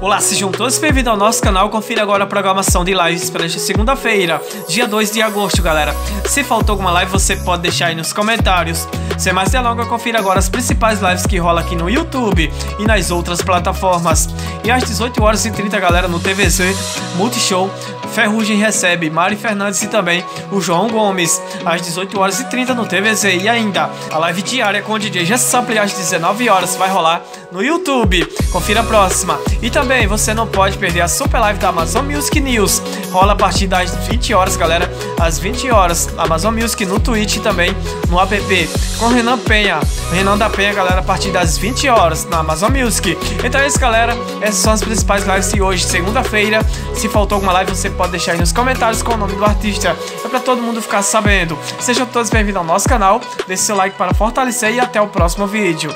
Olá, sejam todos bem-vindos ao nosso canal. Confira agora a programação de lives para esta segunda-feira, dia 2 de agosto, galera. Se faltou alguma live, você pode deixar aí nos comentários. Sem mais delongas, confira agora as principais lives que rola aqui no YouTube e nas outras plataformas. E às 18 horas e 30, galera, no TVZ Multishow, Ferrugem recebe Mari Fernandes e também o João Gomes, às 18 horas e 30 no TVZ. E ainda, a live diária com o DJ Jess Sample às 19 horas vai rolar no YouTube. Confira a próxima. E também você não pode perder a super live da Amazon Music News. Rola a partir das 20 horas, galera. Às 20 horas, Amazon Music no Twitch e também no app. Com Renan Penha. Renan da Penha, galera, a partir das 20 horas na Amazon Music. Então é isso, galera. Essas são as principais lives de hoje, segunda-feira. Se faltou alguma live, você pode deixar aí nos comentários com o nome do artista. É para todo mundo ficar sabendo. Sejam todos bem-vindos ao nosso canal. Deixe seu like para fortalecer e até o próximo vídeo.